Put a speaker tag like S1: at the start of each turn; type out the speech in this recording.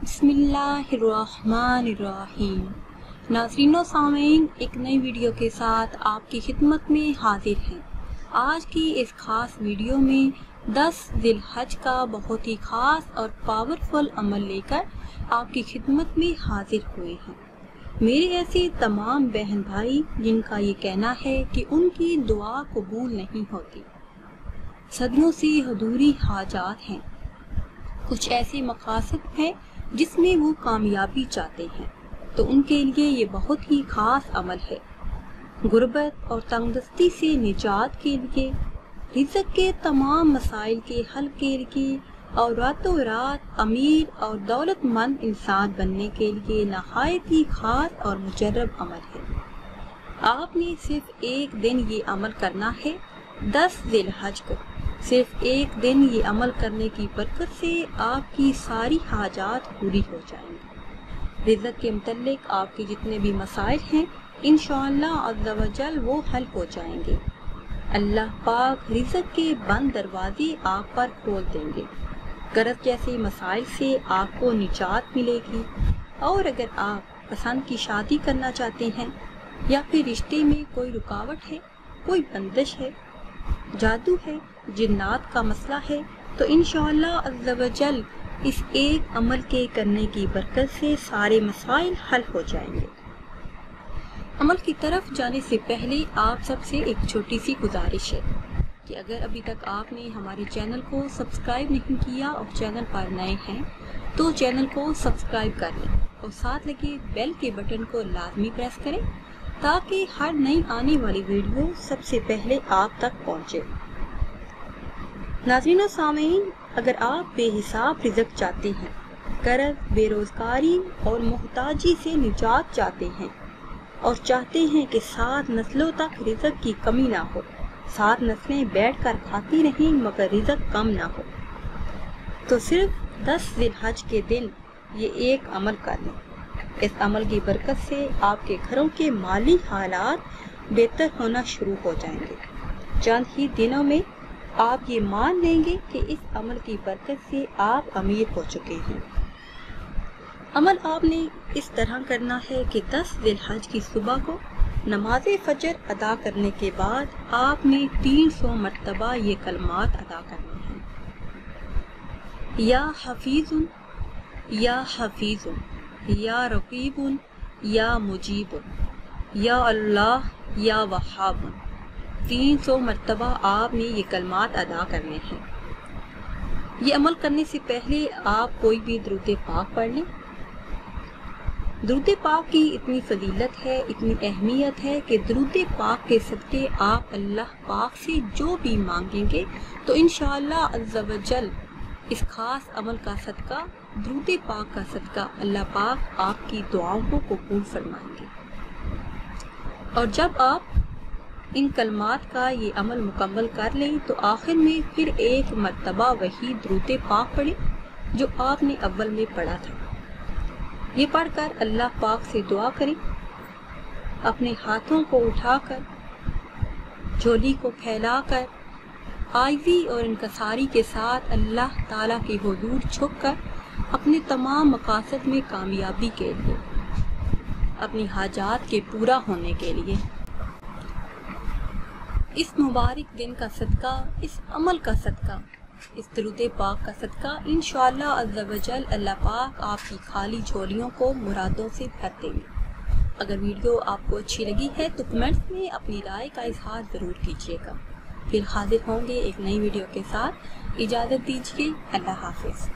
S1: बिस्मिल्लाहिर्रहमानिर्रहीम नाज़रीन सामीन एक नई वीडियो के साथ आपकी खिदमत में हाजिर हैं आज की इस ख़ास वीडियो में 10 हज का बहुत ही ख़ास और पावरफुल अमल लेकर आपकी खिदमत में हाजिर हुए हैं मेरे ऐसे तमाम बहन भाई जिनका ये कहना है कि उनकी दुआ कबूल नहीं होती सदियों से अधूरी हाजात हैं। कुछ ऐसे मकासद हैं जिसमें वो कामयाबी चाहते हैं। तो उनके लिए ये बहुत ही खास अमल है। गुर्बत और तंगदस्ती से निजात के लिए, रिजक के तमाम मसाइल के हल के लिए और रातों रात अमीर और दौलतमंद इंसान बनने के लिए नहायत ही खास और मुजरब अमल है। आपने सिर्फ़ एक दिन ये अमल करना है, दस दिल हज को। सिर्फ़ एक दिन ये अमल करने की बरकत से आपकी सारी हाजात पूरी हो जाएँगी। रिजक के मतलब आपके जितने भी मसाइल हैं इन अज्जल वो हल हो जाएँगे। अल्लाह पाक रिजक के बंद दरवाजे आप पर खोल देंगे। गरज जैसे मसाइल से आपको निजात मिलेगी। और अगर आप पसंद की शादी करना चाहते हैं, या फिर रिश्ते में कोई रुकावट है, कोई बंदिश है जादू है, जिन्नात का मसला है तो इन अज्जल इस एक अमल के करने की बरकत से सारे मसाइल हल हो जाएँगे। अमल की तरफ़ जाने से पहले आप सबसे एक छोटी सी गुजारिश है कि अगर अभी तक आपने हमारे चैनल को सब्सक्राइब नहीं किया और चैनल पर नए हैं तो चैनल को सब्सक्राइब कर लें और साथ लगे बेल के बटन को लाजमी प्रेस करें ताकि हर नई आने वाली वीडियो सबसे पहले आप तक पहुँचे। नाजरीन सामीन, अगर आप बेहिसाब रिजक चाहते हैं कर्ज बेरोजगारी और मोहताजी से निजात चाहते हैं और चाहते हैं कि सात नस्लों तक रिजक की कमी ना हो, सात नस्लें बैठकर खाती रहें मगर रिजक कम ना हो तो सिर्फ़ दस दिन हज के दिन ये एक अमल कर लें। इस अमल की बरकत से आपके घरों के माली हालात बेहतर होना शुरू हो जाएँगे। चंद ही दिनों में आप ये मान लेंगे कि इस अमल की बरकत से आप अमीर हो चुके हैं। अमल आपने इस तरह करना है कि 10 हज की सुबह को नमाज़ फजर अदा करने के बाद आपने 300 मरतबा ये कलमात अदा करने हैं। या हफीजुन या हफीजुन। या रकीबुन, या मुजीबुन, या अल्लाह, या वहाबुन। तीन सौ मरतबा आपने ये कलमात अदा करने हैं। ये अमल करने से पहले आप कोई भी द्रुत पाक पढ़ लें। द्रुत पाक की इतनी फजीलत है, इतनी अहमियत है कि द्रुत पाक के सदके आप अल्लाह पाक से जो भी मांगेंगे तो इन अज्जल इस खास अमल का सदका द्रुत पाक का सदका अल्लाह पाक आपकी दुआओं को कबूल फरमाएँगे। और जब आप इन कलमात का ये अमल मुकम्मल कर लें तो आखिर में फिर एक मरतबा वही द्रुत पाक पढ़े, जो आपने अव्वल में पढ़ा था। ये पढ़कर अल्लाह पाक से दुआ करें, अपने हाथों को उठाकर, झोली को फैलाकर आयजी और इनकसारी के साथ अल्लाह ताला की हदूर छुप कर अपने तमाम मकासद में कामयाबी के लिए, अपनी हाजात के पूरा होने के लिए। इस मुबारक दिन का सदका, इस अमल का सदका, इस दरुद पाक का सदका इन अज्जल अल्लाह पाक आपकी खाली झोलियों को मुरादों से भर देंगे। अगर वीडियो आपको अच्छी लगी है तो कमेंट्स में अपनी राय का इजहार ज़रूर कीजिएगा। फिर हाजिर होंगे एक नई वीडियो के साथ। इजाज़त दीजिए अल्लाह हाफिज़।